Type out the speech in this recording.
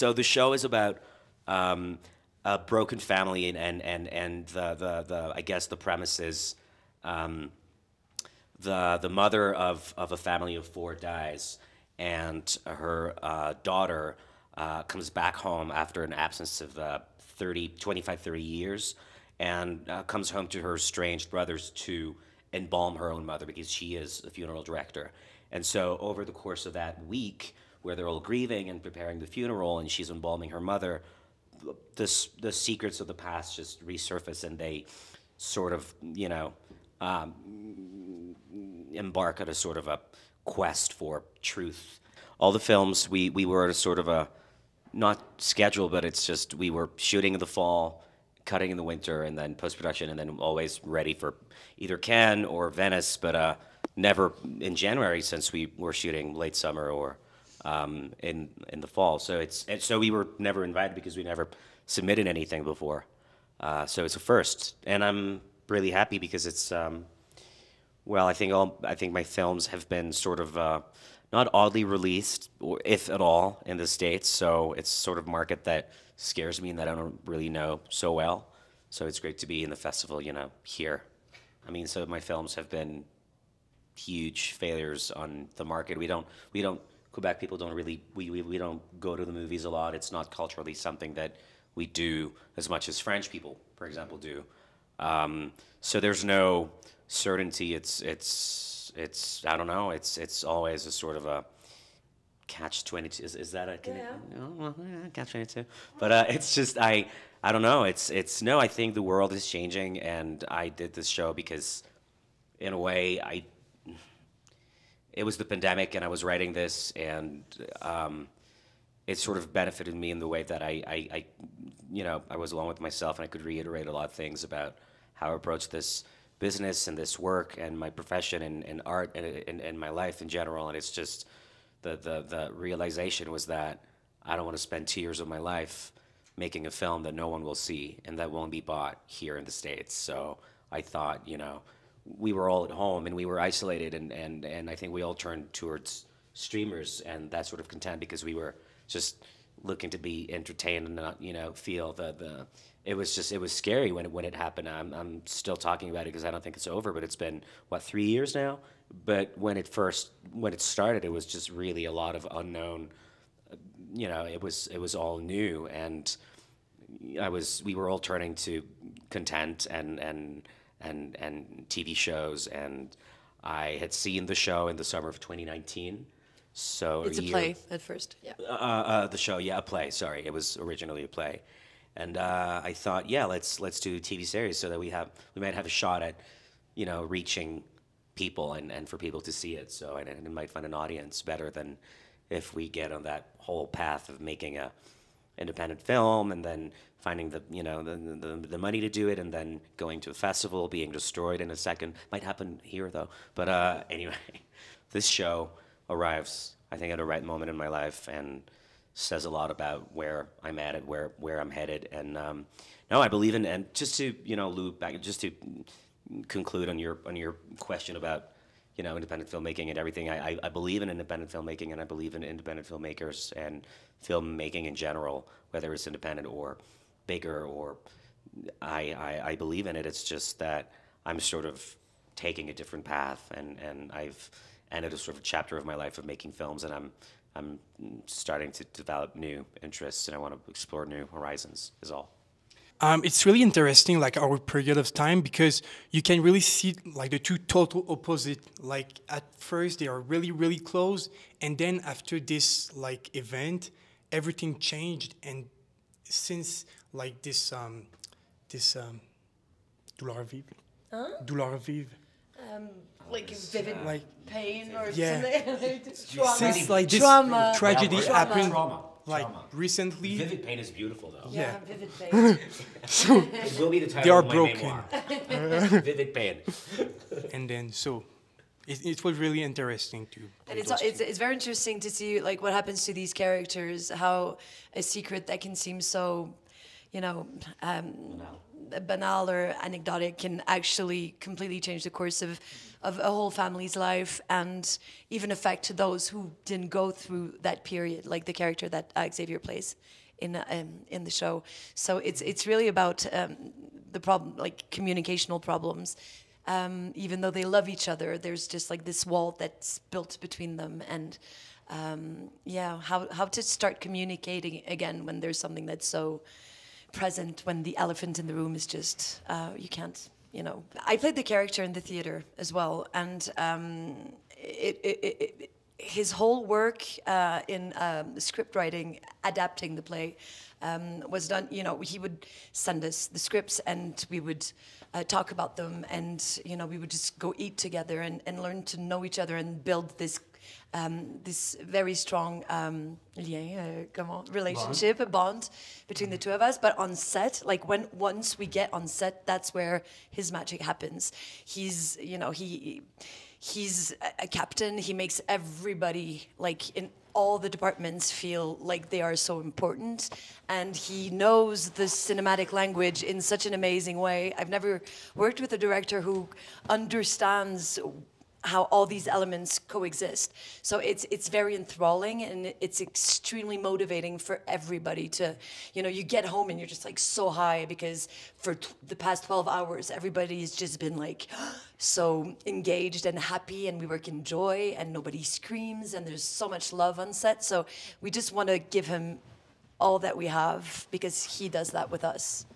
so the show is about um, a broken family, and and and, and the, the the I guess the premise is um, the the mother of of a family of four dies, and her uh, daughter uh, comes back home after an absence of uh, 30, 25, 30 years, and uh, comes home to her estranged brothers to embalm her own mother because she is a funeral director. And so over the course of that week, where they're all grieving and preparing the funeral, and she's embalming her mother, the, the secrets of the past just resurface, and they sort of, you know, um, embark on a sort of a quest for truth. All the films, we, we were at a sort of a, not schedule, but it's just we were shooting in the fall, cutting in the winter, and then post production, and then always ready for either Cannes or Venice, but uh, never in January since we were shooting late summer or um, in in the fall. So it's so we were never invited because we never submitted anything before. Uh, so it's a first, and I'm really happy because it's um, well, I think all I think my films have been sort of uh, not oddly released, or if at all, in the states. So it's sort of market that scares me and that I don't really know so well. So it's great to be in the festival, you know, here. I mean, so my films have been huge failures on the market. We don't we don't Quebec people don't really we, we, we don't go to the movies a lot. It's not culturally something that we do as much as French people, for example, do. Um, so there's no certainty. It's it's it's I don't know. It's it's always a sort of a catch twenty two. Is, is that a can Yeah. It, oh, well, yeah, catch twenty two? But uh, it's just I I don't know. It's it's no. I think the world is changing, and I did this show because, in a way, I it was the pandemic, and I was writing this, and um, it sort of benefited me in the way that I, I, I, you know, I was alone with myself, and I could reiterate a lot of things about how I approach this business and this work and my profession and, and art and, and, and my life in general. And it's just the, the, the realization was that I don't want to spend two years of my life making a film that no one will see and that won't be bought here in the States. So I thought, you know, we were all at home and we were isolated and, and, and I think we all turned towards streamers and that sort of content because we were just looking to be entertained and not, you know, feel the, the it was just it was scary when it when it happened. I'm I'm still talking about it because I don't think it's over, but it's been what three years now. But when it first when it started, it was just really a lot of unknown. You know, it was it was all new, and I was we were all turning to content and and and and TV shows, and I had seen the show in the summer of 2019. So It's a year- play at first. Yeah. uh, uh, the show, yeah, a play. Sorry, it was originally a play, and uh, I thought, yeah, let's let's do a TV series so that we have we might have a shot at, you know, reaching people and, and for people to see it. So and, and it might find an audience better than if we get on that whole path of making a independent film and then finding the you know the, the, the money to do it and then going to a festival being destroyed in a second. Might happen here though. But uh, anyway this show arrives i think at a right moment in my life and says a lot about where i'm at and where where i'm headed. And um, no i believe in and just to you know loop back just to conclude on your on your question about you know independent filmmaking and everything. I, I, I believe in independent filmmaking and I believe in independent filmmakers and filmmaking in general, whether it's independent or bigger or I, I, I believe in it. It's just that I'm sort of taking a different path and, and I've ended a sort of chapter of my life of making films and I'm I'm starting to develop new interests and I want to explore new horizons is all. Um, it's really interesting, like our period of time, because you can really see like the two total opposite. Like at first they are really really close, and then after this like event, everything changed. And since like this um, this um, douleur vive, douleur vive, Like vivid like pain or Yeah. something. Trauma. since like this Trauma. tragedy Yeah, happened Trauma. Like Trauma. recently, Vivid pain is beautiful though. yeah, yeah. vivid pain. It will be the title They are of my broken. memoir. Vivid pain. and then so it, it was really interesting to. And it's, it's it's very interesting to see like what happens to these characters, how a secret that can seem so, you know, um, banal or anecdotic can actually completely change the course of of a whole family's life and even affect those who didn't go through that period, like the character that uh, Xavier plays in um, in the show. So it's it's really about um, the problem, like communicational problems. Um, even though they love each other, there's just like this wall that's built between them, and um, yeah, how how to start communicating again when there's something that's so present when the elephant in the room is just uh, you can't you know. I played the character in the theater as well and um, it, it, it, his whole work uh, in um, script writing adapting the play um, was done you know he would send us the scripts and we would uh, talk about them and you know we would just go eat together and, and learn to know each other and build this um, this very strong um, lien, uh, comment, relationship, bond. a bond between the two of us. But on set, like when once we get on set, that's where his magic happens. He's, you know, he he's a captain. He makes everybody like in all the departments feel like they are so important and he knows the cinematic language in such an amazing way i've never worked with a director who understands how all these elements coexist. So it's it's very enthralling and it's extremely motivating for everybody to, you know, you get home and you're just like so high because for the past 12 hours everybody has just been like so engaged and happy and we work in joy and nobody screams and there's so much love on set. So we just want to give him all that we have because he does that with us.